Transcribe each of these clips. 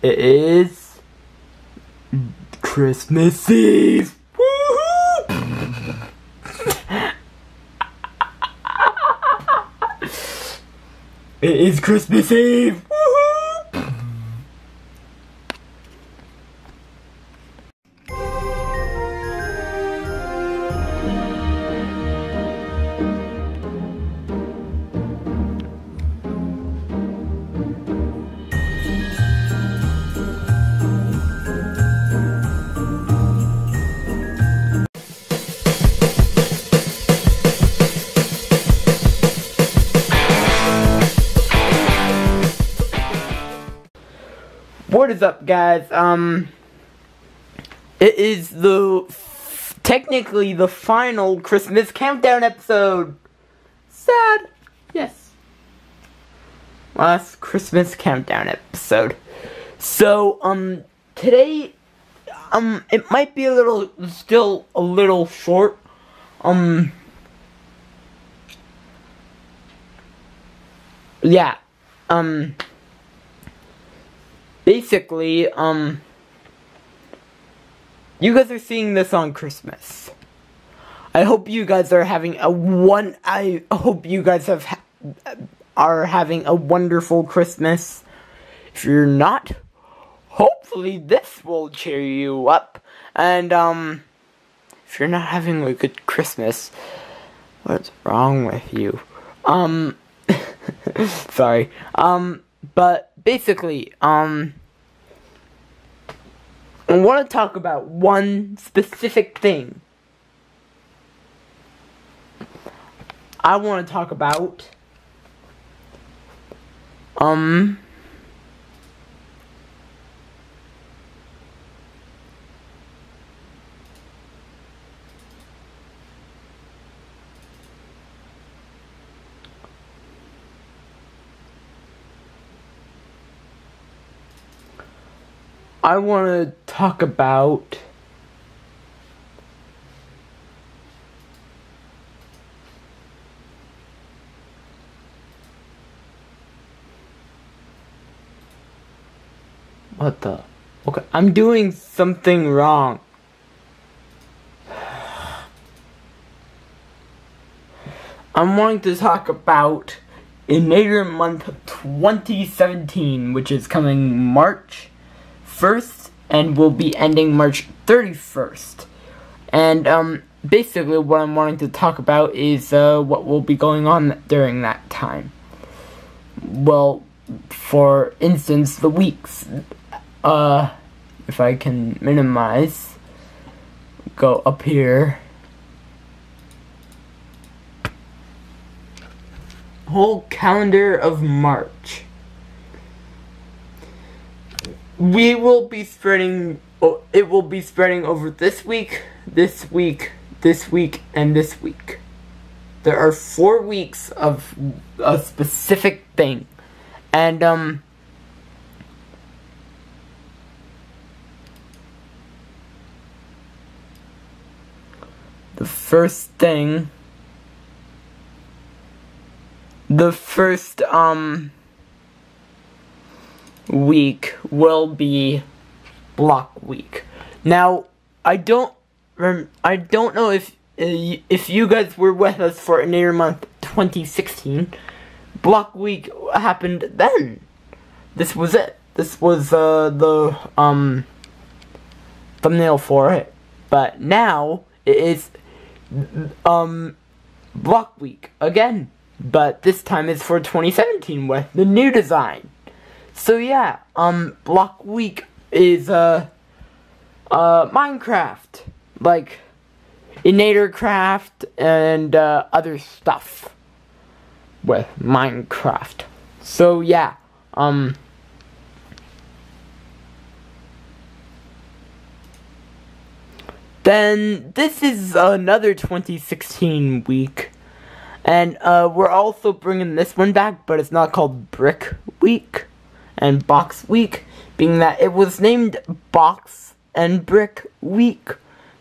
It is Christmas Eve. It is Christmas Eve. What is up, guys? Um, it is the technically the final Christmas countdown episode. Sad, yes. Last Christmas countdown episode. So, um, today, um, it might be a little, still a little short. Um, yeah, um basically, um, you guys are seeing this on Christmas. I hope you guys are having a one. I hope you guys have ha are having a wonderful Christmas. If you're not, hopefully this will cheer you up. And um, if you're not having a good Christmas, what's wrong with you? Um, sorry. Um, but basically, um, I want to talk about one specific thing. I want to talk about, um, I want to talk about What the? Okay, I'm doing something wrong. I'm wanting to talk about Inator Month 2017, which is coming March 1st and will be ending March 31st. And um, basically, what I'm wanting to talk about is uh, what will be going on during that time. Well, for instance, the weeks. Uh, if I can minimize, go up here. Whole calendar of March we will be spreading it will be spreading over this week this week this week and this week. There are four weeks of a specific thing. And um the first thing the first um week will be block week. Now, I don't I don't know if uh, if you guys were with us for Inator Month 2016. Block week happened then. This was it. This was uh, the um thumbnail for it. But now it is um block week again. But this time it's for 2017 with the new design. So yeah, um, Block Week is, uh, uh, Minecraft. Like, Inatorcraft and, uh, other stuff. With Minecraft. So yeah, um... Then, this is another 2016 week. And, uh, we're also bringing this one back, but it's not called Brick Week and Box Week, being that it was named Box and Brick Week,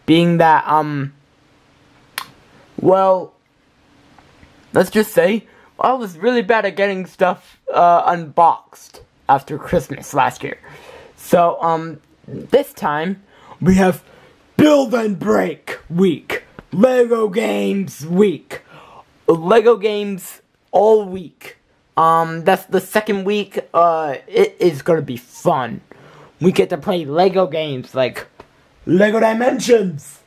being that, um, well, let's just say, I was really bad at getting stuff, uh, unboxed after Christmas last year. So, um, this time we have Build and Break Week, Lego Games Week, Lego Games all week. Um, that's the second week. Uh, it is gonna be fun. We get to play Lego games like Lego Dimensions.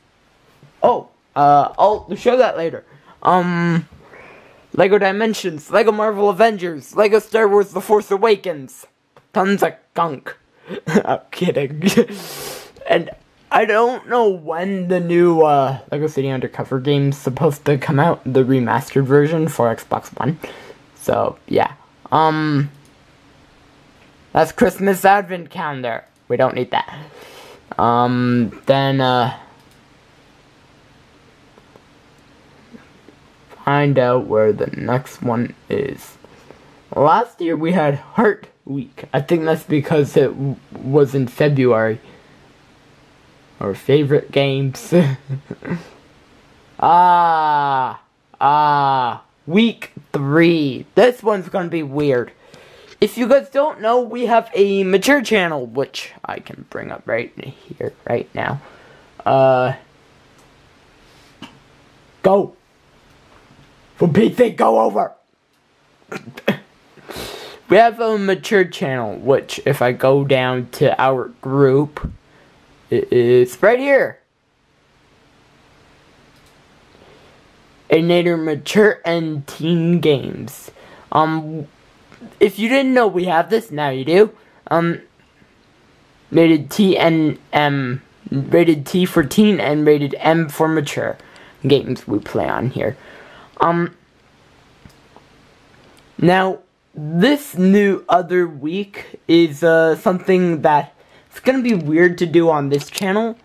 Oh, uh, I'll show that later. Um, Lego Dimensions, Lego Marvel Avengers, Lego Star Wars The Force Awakens. Tons of gunk. I'm kidding. and I don't know when the new uh, Lego City Undercover game's supposed to come out, the remastered version for Xbox One. So, yeah. Um, that's Christmas Advent Calendar. We don't need that. Um, then, uh, find out where the next one is. Last year we had Heart Week. I think that's because it was in February. Our favorite games. ah, ah, week three. This one's gonna be weird. If you guys don't know, we have a mature channel, which I can bring up right here, right now. Uh, go. For Pete's go over. we have a mature channel, which if I go down to our group, it's right here. Inator Mature and Teen Games. Um, if you didn't know we have this, now you do. Um, rated T and M, rated T for teen and rated M for mature games we play on here. Um, now, this new other week is uh, something that it's gonna be weird to do on this channel.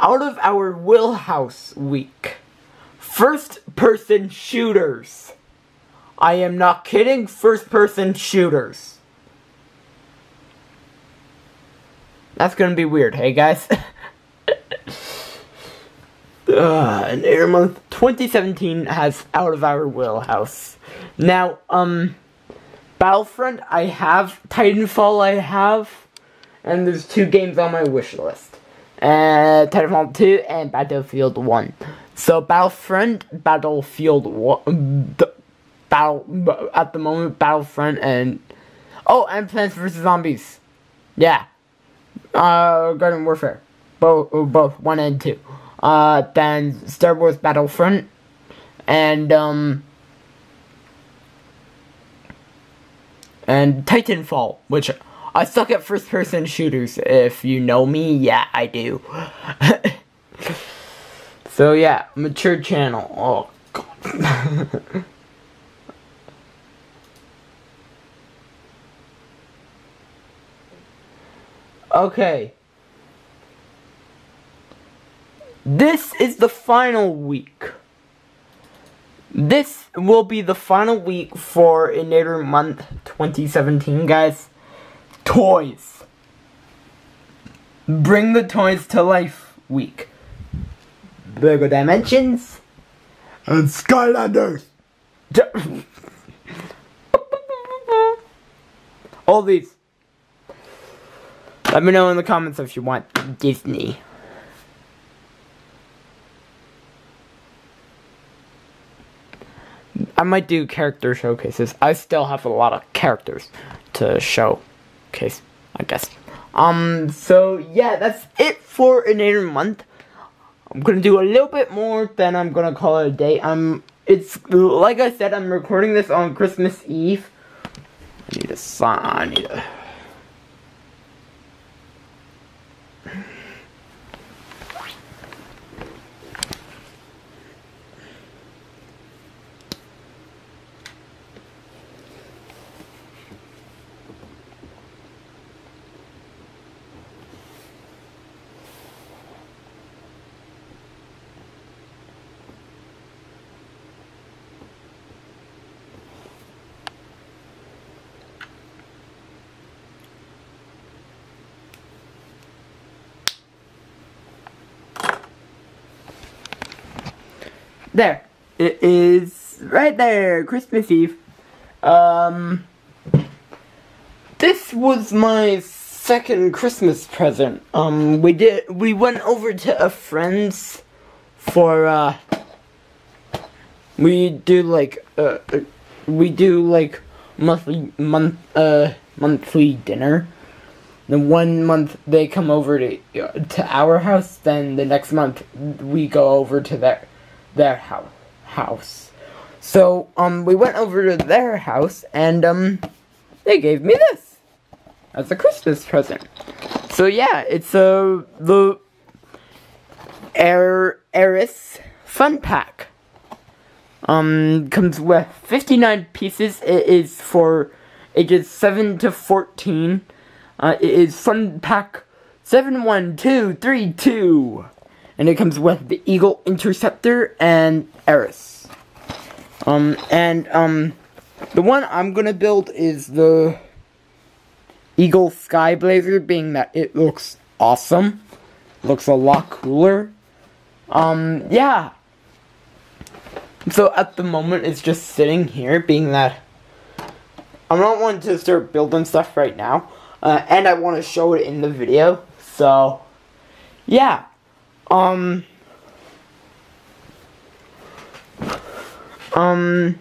Out of our Wheelhouse week, first person shooters. I am not kidding, first person shooters. That's gonna be weird, hey guys? uh, Inator month 2017 has out of our wheelhouse. Now, um, Battlefront I have, Titanfall I have, and there's two games on my wish list. Uh, Titanfall 2 and Battlefield 1. So Battlefront, Battlefield 1, Battle at the moment Battlefront and oh and Plants vs Zombies, yeah, uh, Garden Warfare, both both one and two. Uh, then Star Wars Battlefront, and um, and Titanfall, which I suck at first person shooters. If you know me, yeah, I do. so yeah, mature channel. Oh god. Okay. This is the final week. This will be the final week for Inator Month 2017, guys. Toys. Bring the toys to life week. Lego Dimensions. And Skylanders. All these. Let me know in the comments if you want Disney. I might do character showcases. I still have a lot of characters to showcase, I guess. Um, so yeah, that's it for Inator month. I'm gonna do a little bit more, then I'm gonna call it a day. I'm, it's, like I said, I'm recording this on Christmas Eve. I need a sign, I need a... There. It is right there, Christmas Eve. Um, this was my second Christmas present. Um, we did. We went over to a friend's for uh. We do like uh, uh we do like monthly month uh monthly dinner. Then one month they come over to uh, to our house. Then the next month we go over to their their house house. So um we went over to their house and um they gave me this as a Christmas present. So yeah, it's a uh, the Air Eris Fun Pack. Um, comes with 59 pieces. It is for ages 7 to 14. Uh, it is Fun Pack 71232. And it comes with the Eagle Interceptor and Eris. Um, and, um, the one I'm gonna build is the Eagle Skyblazer, being that it looks awesome. Looks a lot cooler. Um, yeah. So at the moment, it's just sitting here, being that I'm not wanting to start building stuff right now. Uh, and I want to show it in the video. So, yeah. Um. Um.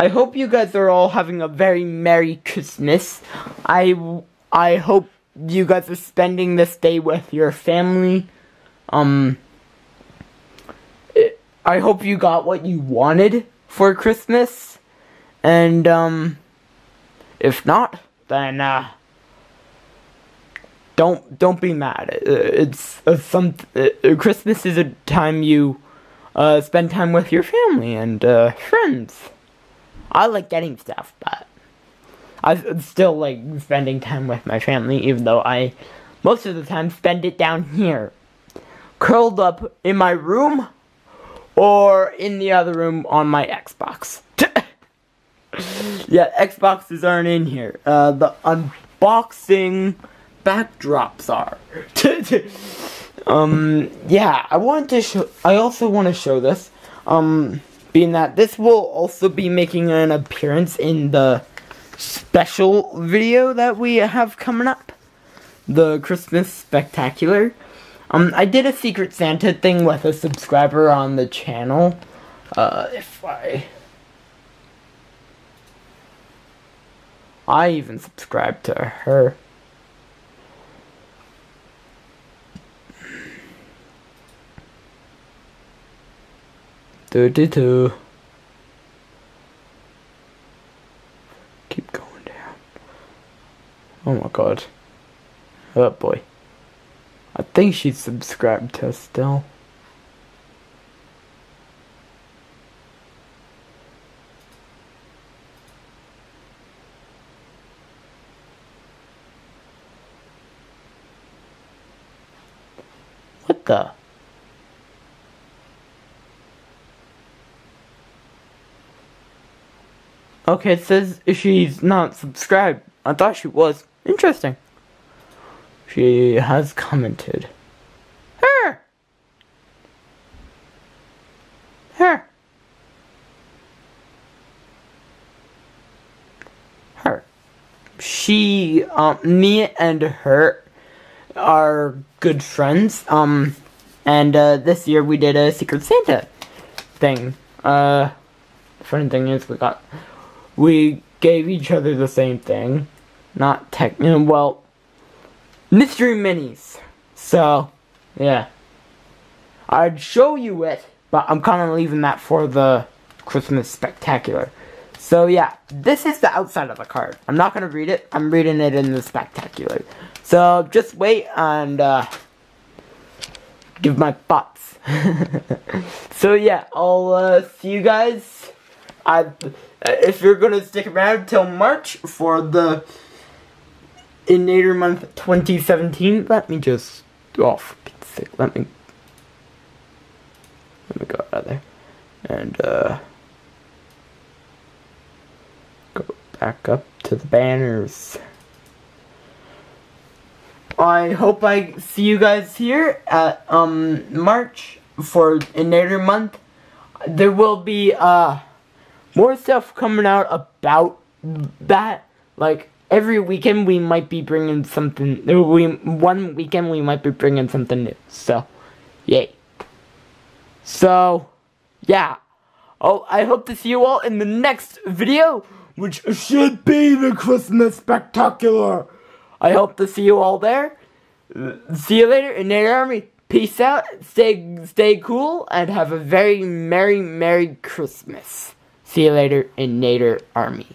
I hope you guys are all having a very Merry Christmas. I, I hope you guys are spending this day with your family. Um, I hope you got what you wanted for Christmas. And, um, if not, then, uh, don't, don't be mad. Uh, it's, uh, some, uh, Christmas is a time you, uh, spend time with your family and, friends. I like getting stuff, but I still like spending time with my family, even though I most of the time spend it down here, curled up in my room or in the other room on my Xbox. yeah, Xboxes aren't in here. The unboxing backdrops are. um, yeah, I want to show. I also want to show this. Um being that this will also be making an appearance in the special video that we have coming up. The Christmas Spectacular. Um, I did a Secret Santa thing with a subscriber on the channel. Uh, if I... I even subscribed to her. Do do do. Keep going down. Oh my god. Oh boy. I think she's subscribed to us still. What the? Okay, it says she's not subscribed. I thought she was. Interesting. She has commented. Her! Her! Her. She, um, me and her are good friends. Um, and, uh, this year we did a Secret Santa thing. Uh, funny thing is we got we gave each other the same thing. Not tech, well, mystery minis. So, yeah. I'd show you it, but I'm kind of leaving that for the Christmas spectacular. So yeah, this is the outside of the card. I'm not going to read it. I'm reading it in the spectacular. So just wait and uh, give my thoughts. so yeah, I'll uh, see you guys. I if you're gonna stick around till March for the Inator month 2017, let me just. Oh, let me let me go out of there and uh, go back up to the banners. I hope I see you guys here at um March for Inator month. There will be uh more stuff coming out about that. Like, every weekend we might be bringing something. We one weekend we might be bringing something new. So, yay. So, yeah. Oh, I hope to see you all in the next video, which should be the Christmas Spectacular. I hope to see you all there. See you later Inator Army. Peace out. Stay stay cool and have a very merry merry Christmas. See you later Inator Army.